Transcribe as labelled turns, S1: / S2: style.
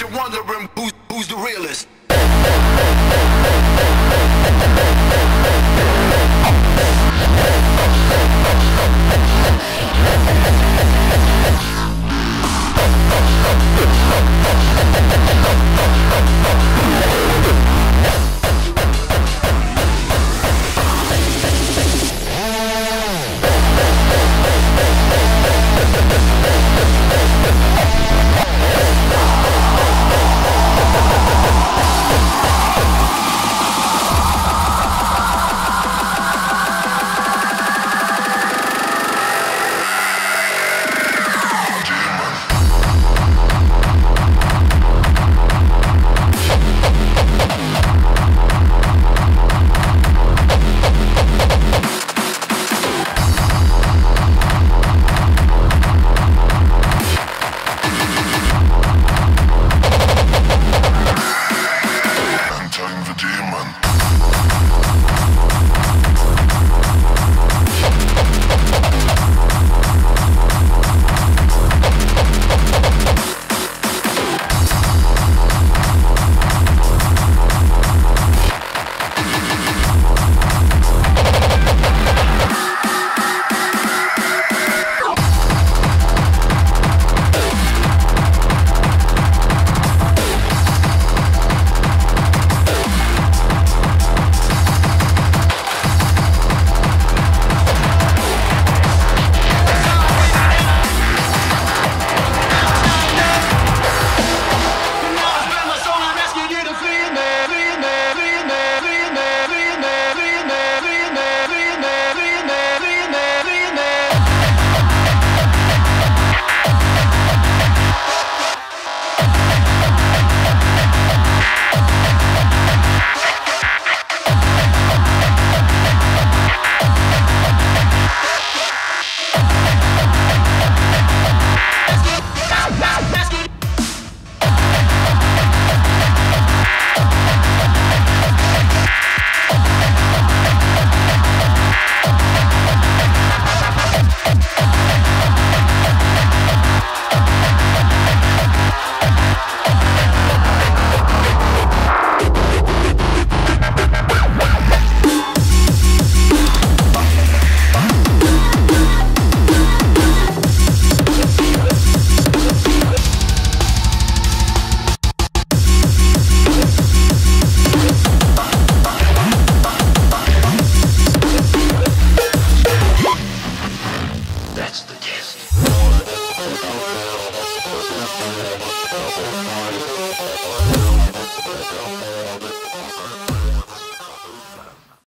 S1: You're wondering who's, who's the realest.
S2: Entering the demon. That's the.
S3: Thank you.